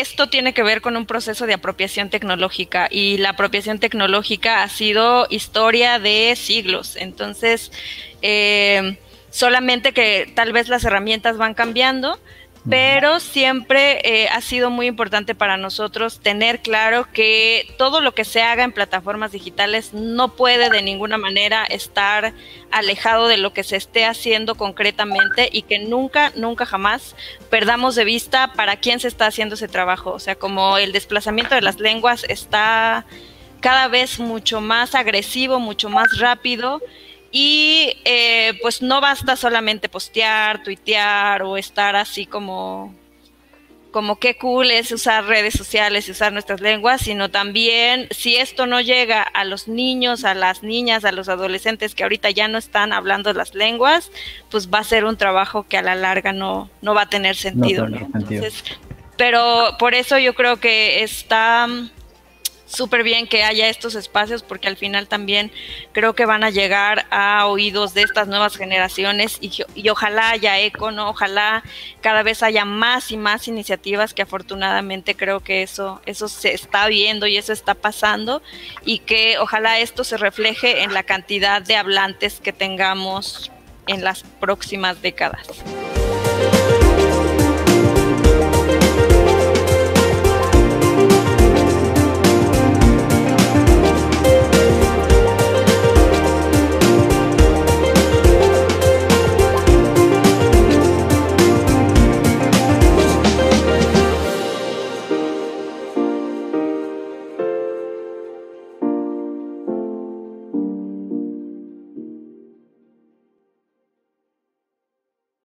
esto tiene que ver con un proceso de apropiación tecnológica y la apropiación tecnológica ha sido historia de siglos. Entonces, eh, solamente que tal vez las herramientas van cambiando, pero siempre eh, ha sido muy importante para nosotros tener claro que todo lo que se haga en plataformas digitales no puede de ninguna manera estar alejado de lo que se esté haciendo concretamente y que nunca, nunca jamás perdamos de vista para quién se está haciendo ese trabajo. O sea, como el desplazamiento de las lenguas está cada vez mucho más agresivo, mucho más rápido y eh, pues no basta solamente postear, tuitear o estar así como, como qué cool es usar redes sociales y usar nuestras lenguas, sino también si esto no llega a los niños, a las niñas, a los adolescentes que ahorita ya no están hablando las lenguas, pues va a ser un trabajo que a la larga no, no va a tener sentido. pero por eso yo creo que está súper bien que haya estos espacios porque al final también creo que van a llegar a oídos de estas nuevas generaciones y, y, ojalá haya eco, ¿no? Ojalá cada vez haya más y más iniciativas que afortunadamente creo que eso, eso se está viendo y eso está pasando y que ojalá esto se refleje en la cantidad de hablantes que tengamos en las próximas décadas.